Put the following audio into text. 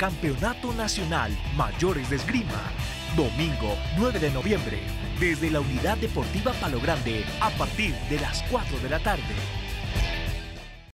Campeonato Nacional Mayores de Esgrima. Domingo 9 de noviembre, desde la Unidad Deportiva Palo Grande, a partir de las 4 de la tarde.